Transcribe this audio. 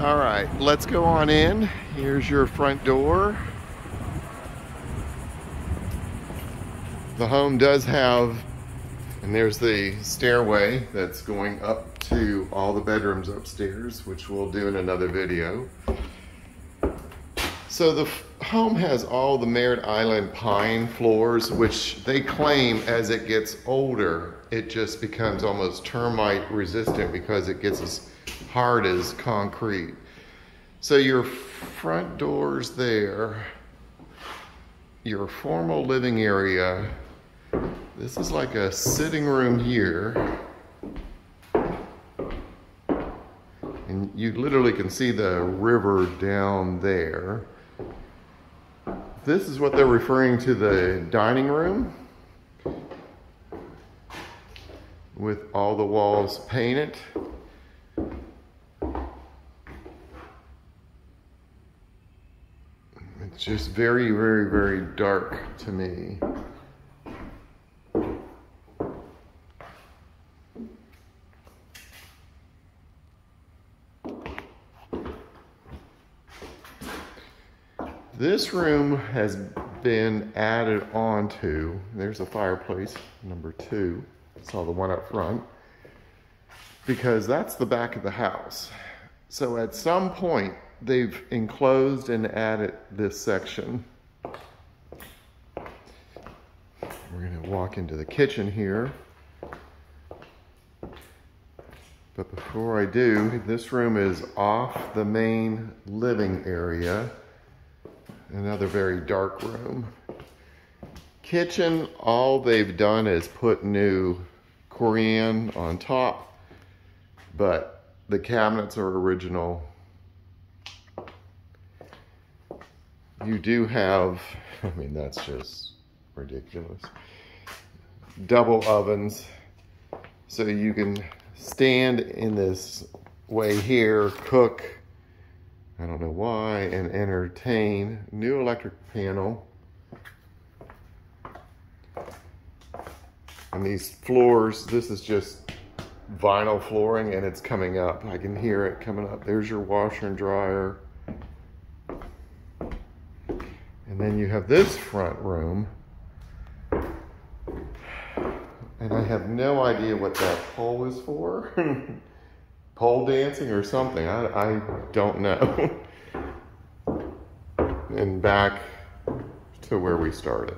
All right, let's go on in. Here's your front door. The home does have, and there's the stairway that's going up to all the bedrooms upstairs, which we'll do in another video. So the home has all the Merritt Island pine floors, which they claim as it gets older, it just becomes almost termite resistant because it gets as hard as concrete. So your front door's there, your formal living area, this is like a sitting room here. And you literally can see the river down there. This is what they're referring to the dining room with all the walls painted. It's just very, very, very dark to me. This room has been added onto, there's a fireplace, number two. Saw the one up front. Because that's the back of the house. So at some point, they've enclosed and added this section. We're gonna walk into the kitchen here. But before I do, this room is off the main living area. Another very dark room. Kitchen, all they've done is put new Corian on top, but the cabinets are original you do have, I mean, that's just ridiculous. Double ovens. So you can stand in this way here, cook, I don't know why, and entertain. New electric panel. And these floors, this is just vinyl flooring and it's coming up. I can hear it coming up. There's your washer and dryer. And then you have this front room. And I have no idea what that hole is for. pole dancing or something. I, I don't know. and back to where we started.